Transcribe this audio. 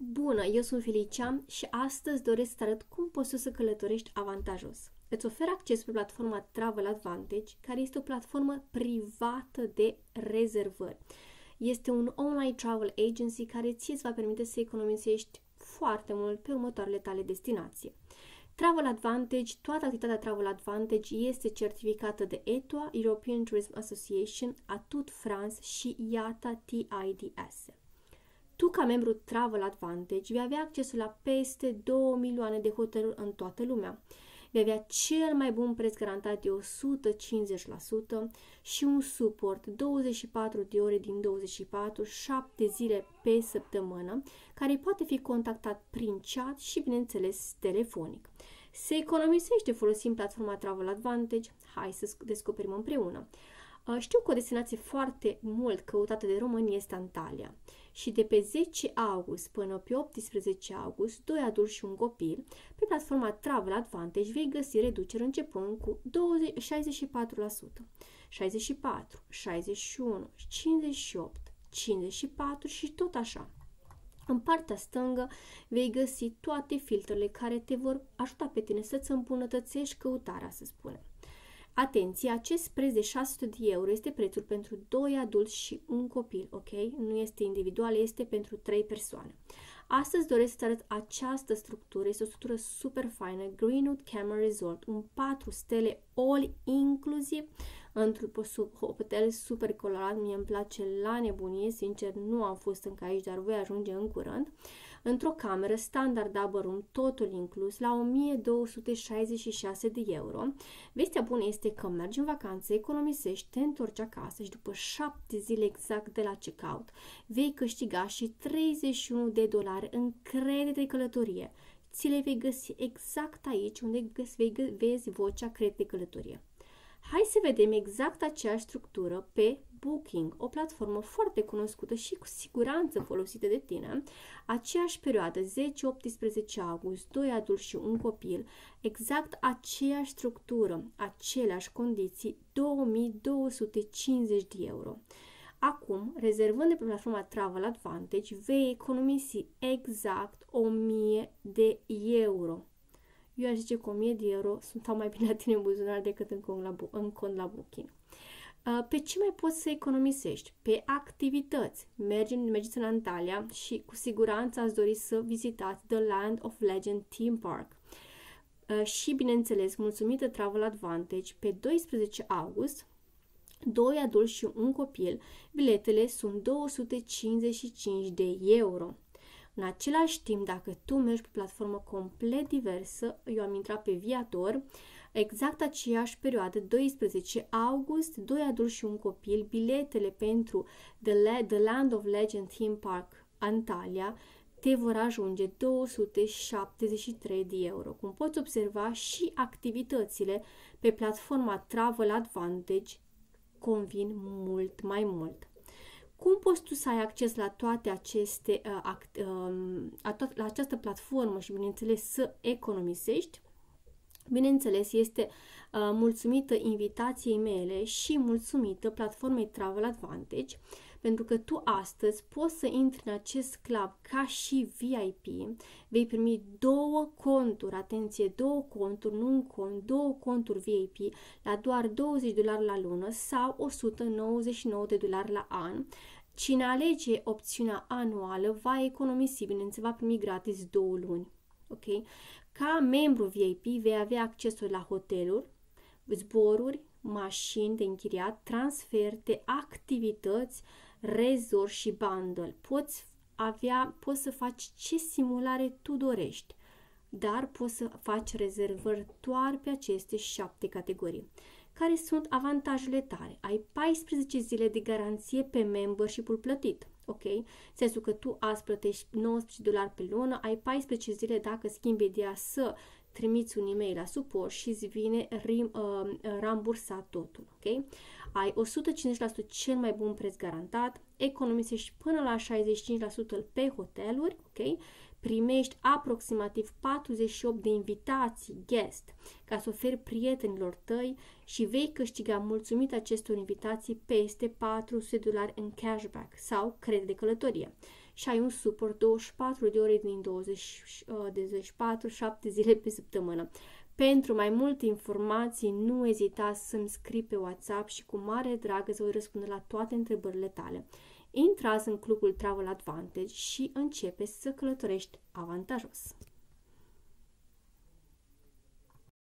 Bună, eu sunt Felicia și astăzi doresc să arăt cum poți să călătorești avantajos. Îți ofer acces pe platforma Travel Advantage, care este o platformă privată de rezervări. Este un online travel agency care ție îți va permite să economisești foarte mult pe următoarele tale destinații. Travel Advantage, toată activitatea Travel Advantage este certificată de ETOA, European Tourism Association, Atut France și IATA TIDS. Tu, ca membru Travel Advantage, vei avea accesul la peste 2 milioane de hoteluri în toată lumea. Vei avea cel mai bun preț garantat de 150% și un suport 24 de ore din 24, 7 zile pe săptămână, care poate fi contactat prin chat și, bineînțeles, telefonic. Se economisește folosind platforma Travel Advantage. Hai să descoperim împreună. Știu că o destinație foarte mult căutată de români este Antalya și de pe 10 august până pe 18 august, doi adulți și un copil, pe platforma Travel Advantage vei găsi reduceri începând cu 20, 64%, 64, 61, 58, 54 și tot așa. În partea stângă vei găsi toate filtrele care te vor ajuta pe tine să-ți îmbunătățești căutarea, să spunem. Atenție, acest preț de 600 de euro este prețul pentru 2 adulți și un copil, ok? Nu este individual, este pentru 3 persoane. Astăzi doresc să arăt această structură. Este o structură super faină, Greenwood Camera Resort, un 4 stele all inclusiv, într-un hotel super colorat. Mie îmi place la nebunie, sincer, nu am fost încă aici, dar voi ajunge în curând. Uh, într-o cameră standard double room, totul inclus, la 1266 de euro. Vestea bună este că mergi în vacanță, economisești, te întorci acasă și după 7 zile exact de la checkout vei câștiga și 31 de dolari în credit de călătorie. Ți le vei găsi exact aici unde vei vezi vocea credit de călătorie. Hai să vedem exact aceeași structură pe Booking, o platformă foarte cunoscută și cu siguranță folosită de tine, aceeași perioadă, 10-18 august, doi adulți și un copil, exact aceeași structură, aceleași condiții, 2250 de euro. Acum, rezervând de pe platforma Travel Advantage, vei economisi exact 1000 de euro. Eu aș zice că 1000 de euro sunt mai bine la tine în buzunar decât în cont la, în cont la Booking. Uh, pe ce mai poți să economisești? Pe activități. Mergi, mergeți în Antalya și cu siguranță ați dori să vizitați The Land of Legend Theme Park. Uh, și, bineînțeles, mulțumită Travel Advantage, pe 12 august, doi adulți și un copil, biletele sunt 255 de euro. În același timp, dacă tu mergi pe platformă complet diversă, eu am intrat pe Viator, exact aceeași perioadă, 12 august, doi adulți și un copil, biletele pentru The, Le- The Land of Legend Theme Park Antalya te vor ajunge 273 de euro. Cum poți observa și activitățile pe platforma Travel Advantage convin mult mai mult. Cum poți tu să ai acces la toate aceste, uh, act, uh, la această platformă și, bineînțeles, să economisești? Bineînțeles, este uh, mulțumită invitației mele și mulțumită platformei Travel Advantage, pentru că tu astăzi poți să intri în acest club ca și VIP, vei primi două conturi, atenție, două conturi, nu un cont, două conturi VIP la doar 20 dolari la lună sau 199 de dolari la an. Cine alege opțiunea anuală va economisi, bineînțeles, va primi gratis două luni. Ok? Ca membru VIP vei avea accesul la hoteluri, zboruri, mașini de închiriat, transfer de activități, rezor și bundle. Poți avea, poți să faci ce simulare tu dorești, dar poți să faci rezervări doar pe aceste șapte categorii. Care sunt avantajele tale? Ai 14 zile de garanție pe membership-ul plătit ok? Sensul că tu azi plătești 19 dolari pe lună, ai 14 zile dacă schimbi ideea să trimiți un e-mail la suport și îți vine rim, uh, rambursat totul, ok? Ai 150% cel mai bun preț garantat, economisești până la 65% pe hoteluri, ok? Primești aproximativ 48 de invitații guest ca să oferi prietenilor tăi și vei câștiga mulțumit acestor invitații peste 400 dolari în cashback sau credit de călătorie. și ai un suport 24 de ore din 20, uh, de 24, 7 zile pe săptămână. Pentru mai multe informații, nu ezita să-mi scrii pe WhatsApp și cu mare drag îți voi răspunde la toate întrebările tale. Intrați în clubul Travel Advantage și începe să călătorești avantajos.